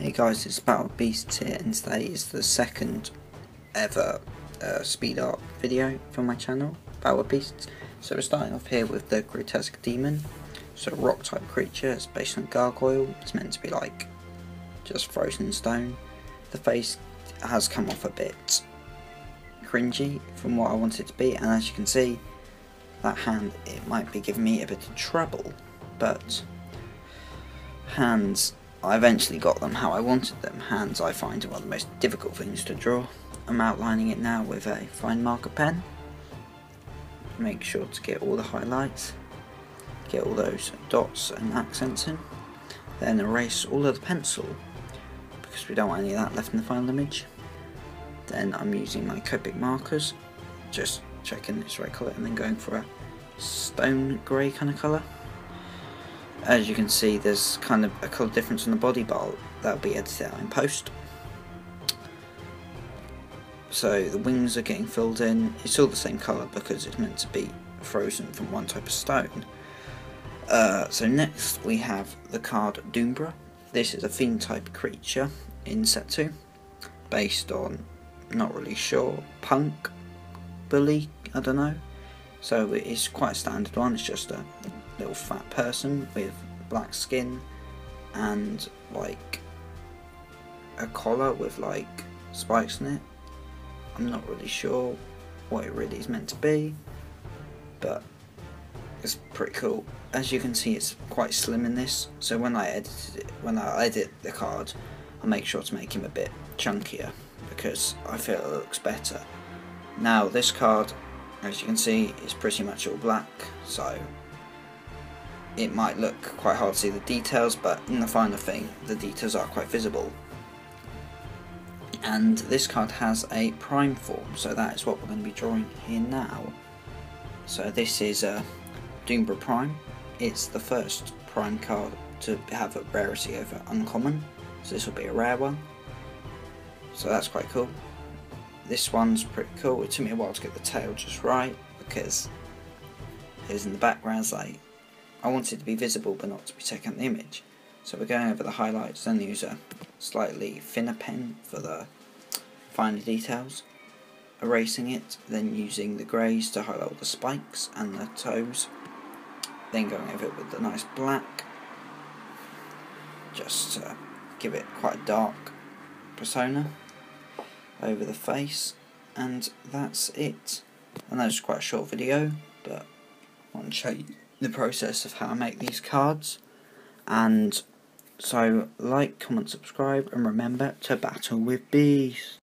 Hey guys, it's Battle Beasts here, and today is the second ever uh, speed art video for my channel, Battle Beasts. So we're starting off here with the Grotesque Demon. So rock type creature, it's based on gargoyle, it's meant to be like just frozen stone. The face has come off a bit cringy from what I want it to be, and as you can see, that hand, it might be giving me a bit of trouble, but hands I eventually got them how I wanted them. Hands I find are one of the most difficult things to draw. I'm outlining it now with a fine marker pen. Make sure to get all the highlights, get all those dots and accents in. Then erase all of the pencil because we don't want any of that left in the final image. Then I'm using my Copic markers, just checking it's right colour and then going for a stone grey kind of colour as you can see there's kind of a colour difference on the body but that'll be edited out in post. So the wings are getting filled in. It's all the same colour because it's meant to be frozen from one type of stone. Uh, so next we have the card Doombra. This is a fiend type creature in set 2 based on not really sure punk bully I don't know. So it's quite a standard one. It's just a little fat person with black skin and like a collar with like spikes in it. I'm not really sure what it really is meant to be, but it's pretty cool. As you can see, it's quite slim in this, so when I edit it, when I edit the card, I make sure to make him a bit chunkier because I feel it looks better. Now, this card, as you can see, is pretty much all black, so it might look quite hard to see the details, but in the final thing, the details are quite visible. And this card has a prime form, so that is what we're going to be drawing here now. So this is a Doombra Prime. It's the first prime card to have a rarity over uncommon, so this will be a rare one. So that's quite cool. This one's pretty cool. It took me a while to get the tail just right because it was in the background, like I want it to be visible but not to be taken the image. So we're going over the highlights, then use a slightly thinner pen for the finer details. Erasing it, then using the greys to highlight the spikes and the toes. Then going over it with the nice black, just to give it quite a dark persona over the face. And that's it. I know it's quite a short video, but I want to show you the process of how I make these cards. And so, like, comment, subscribe, and remember to battle with beasts.